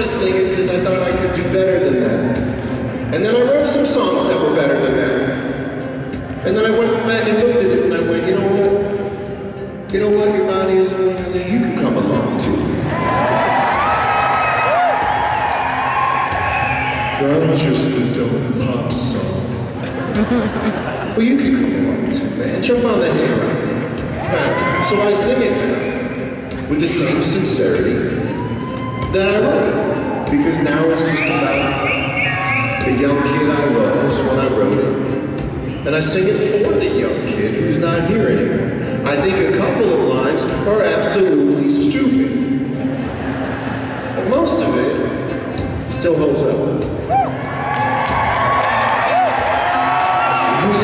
to sing it because I thought I could do better than that. And then I wrote some songs that were better than that. And then I went back and looked at it and I went, you know what? You know what? Your body is a wonderland. You can come along too. I'm just a dope pop song. well, you can come along too, man. Jump on the hammer. So I sing it with the same sincerity that I wrote. Because now it's just about the young kid I was when I wrote it. And I sing it for the young kid who's not here anymore. I think a couple of lines are absolutely stupid. But most of it still holds up. We